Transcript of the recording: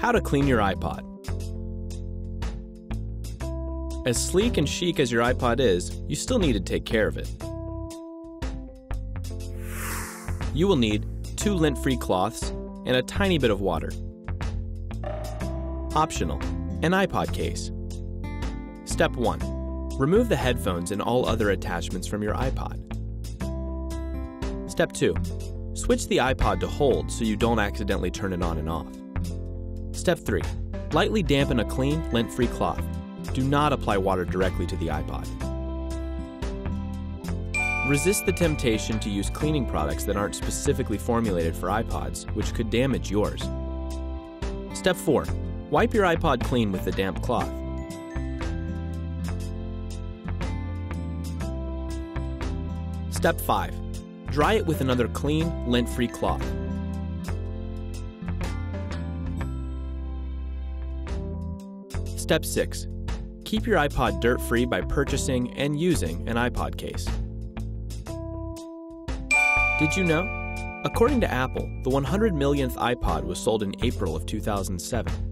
How to clean your iPod. As sleek and chic as your iPod is, you still need to take care of it. You will need two lint-free cloths and a tiny bit of water. Optional, an iPod case. Step 1. Remove the headphones and all other attachments from your iPod. Step 2. Switch the iPod to hold so you don't accidentally turn it on and off. Step 3. Lightly dampen a clean, lint-free cloth. Do not apply water directly to the iPod. Resist the temptation to use cleaning products that aren't specifically formulated for iPods, which could damage yours. Step 4. Wipe your iPod clean with a damp cloth. Step 5. Dry it with another clean, lint-free cloth. Step 6. Keep your iPod dirt free by purchasing and using an iPod case. Did you know? According to Apple, the 100 millionth iPod was sold in April of 2007.